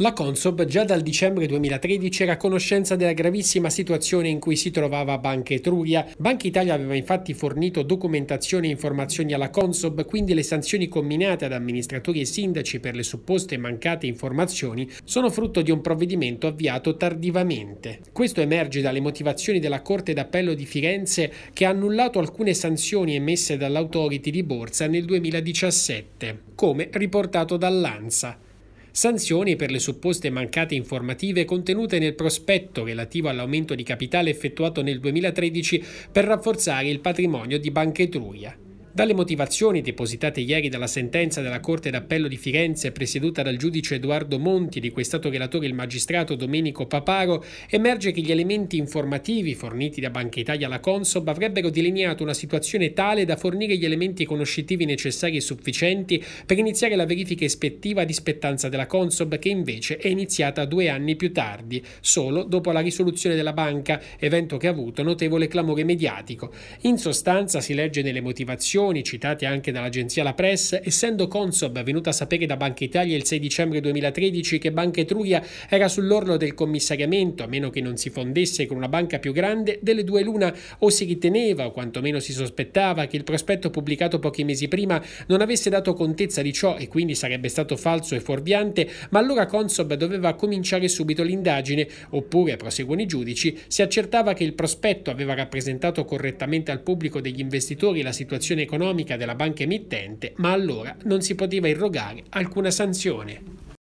La Consob già dal dicembre 2013 era a conoscenza della gravissima situazione in cui si trovava Banca Etruria. Banca Italia aveva infatti fornito documentazione e informazioni alla Consob, quindi le sanzioni comminate ad amministratori e sindaci per le supposte mancate informazioni sono frutto di un provvedimento avviato tardivamente. Questo emerge dalle motivazioni della Corte d'Appello di Firenze che ha annullato alcune sanzioni emesse dall'Autority di Borsa nel 2017, come riportato dall'ANSA. Sanzioni per le supposte mancate informative contenute nel prospetto relativo all'aumento di capitale effettuato nel 2013 per rafforzare il patrimonio di Banca Etruria. Dalle motivazioni depositate ieri dalla sentenza della Corte d'Appello di Firenze, presieduta dal giudice Edoardo Monti, di cui è stato relatore il magistrato Domenico Paparo, emerge che gli elementi informativi forniti da Banca Italia alla Consob avrebbero delineato una situazione tale da fornire gli elementi conoscitivi necessari e sufficienti per iniziare la verifica ispettiva di spettanza della Consob, che invece è iniziata due anni più tardi, solo dopo la risoluzione della banca, evento che ha avuto notevole clamore mediatico. In sostanza si legge nelle motivazioni informazioni citate anche dall'agenzia La Press, essendo Consob venuta a sapere da Banca Italia il 6 dicembre 2013 che Banca Etruria era sull'orlo del commissariamento, a meno che non si fondesse con una banca più grande, delle due l'una o si riteneva o quantomeno si sospettava che il prospetto pubblicato pochi mesi prima non avesse dato contezza di ciò e quindi sarebbe stato falso e fuorviante, ma allora Consob doveva cominciare subito l'indagine, oppure, proseguono i giudici, si accertava che il prospetto aveva rappresentato correttamente al pubblico degli investitori la situazione economica della banca emittente, ma allora non si poteva irrogare alcuna sanzione.